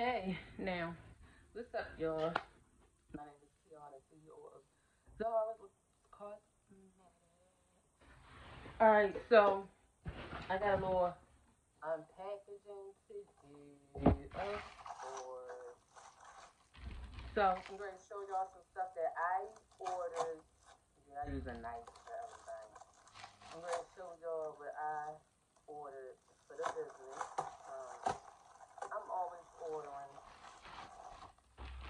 Hey, now, what's up, y'all? My name is Kiana, CEO of Zahara Cosmetics. Alright, so, I got a little um, unpackaging to do. Um, of course. So, I'm going to show y'all some stuff that I ordered. Yeah, I use a knife for everything. I'm going to show y'all what I ordered for the business. Um, I'm always ordering,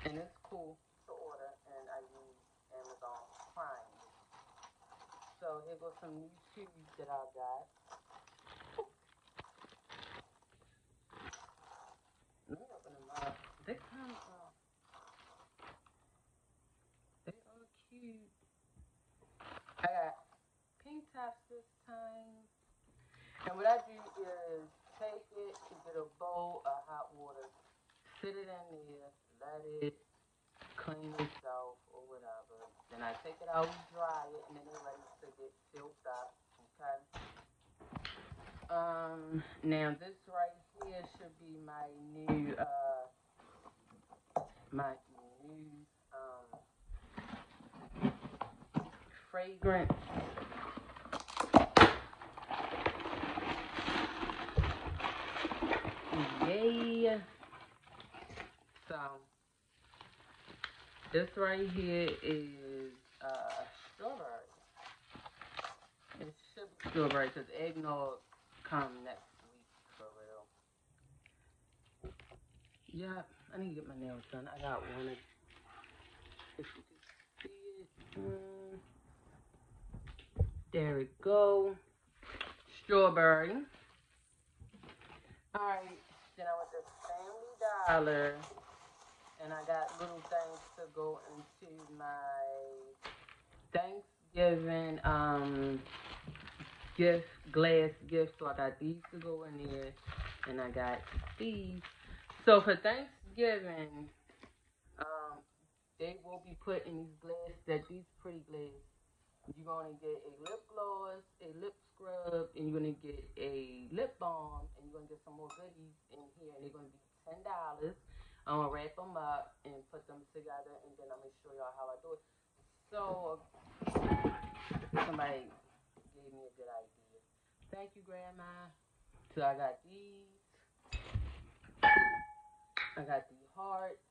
and it's cool to order, and I use Amazon Prime. So here goes some new shoes that I got. Let me open them up. They kind of, uh, they are cute. I got pink tops this time. And what I do is take it to get a bowl of hot water, sit it in there, let it clean itself or whatever. Then I take it out, dry it, and then it's ready to get filled up. Okay. Um. Now this right here should be my new uh my new um fragrance Yay. So, this right here is uh, strawberry. It should be strawberry because eggnog come next week for real. Yeah, I need to get my nails done. I got one. If you can see it. Mm, there we go. Strawberry. Alright, then I went to Family Dollar and I got little things to go into my Thanksgiving um gift glass gift. So I got these to go in there and I got these. So for Thanksgiving, um, they will be put in these glass that these pretty glass. You're gonna get a lip gloss, a lip scrub, and you're gonna get a lip balm, and you're gonna get some more goodies in here, and they're gonna be ten dollars. I'm gonna wrap them up and put them together, and then I'm gonna show y'all how I do it. So somebody gave me a good idea. Thank you, Grandma. So I got these. I got the hearts.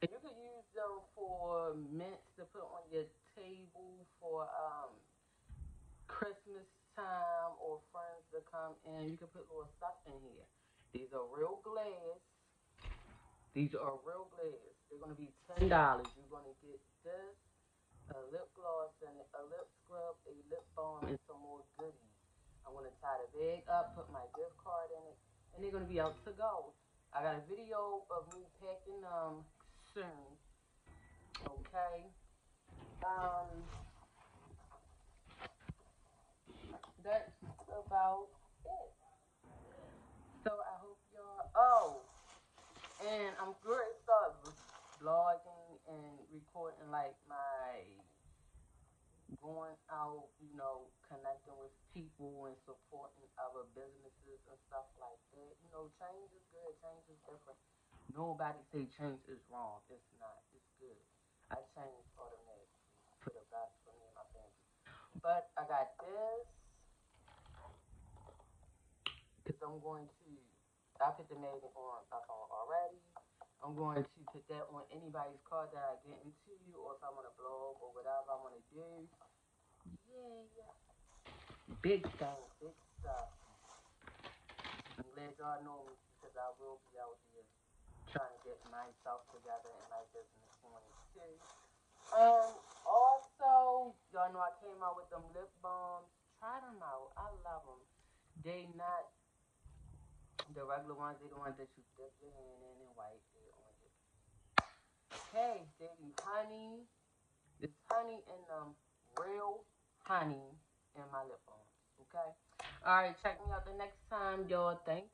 And you can use them for mints to put on your table for um Christmas time or friends to come in, you can put little stuff in here. These are real glass. These are real glass. They're gonna be ten dollars. You're gonna get this, a lip gloss and a lip scrub, a lip balm, and some more goodies. I'm gonna tie the bag up, put my gift card in it, and they're gonna be out to go. I got a video of me packing them soon. Okay. Um that's about it. So I hope y'all. Oh, and I'm to start vlogging and recording like my going out, you know, connecting with people and supporting other businesses and stuff like that. You know, change is good. Change is different. Nobody say change is wrong. It's not. It's good. I change automatically for the best for me and my family. But I got this because I'm going to, I put the magnet on phone already. I'm going to put that on anybody's car that I get into, or if I want to blog or whatever I want to do. Yeah. Big thing, big stuff. I'm glad y'all know me because I will be out there trying to get myself together and my business going too. Um, also, y'all know I came out with them lip balms. Try them out. I love them. They not the regular ones, they the ones that you dip your hand in and wipe your. Okay, be honey. This honey and um real honey in my lip balm. Okay. All right, check me out the next time, y'all. Thank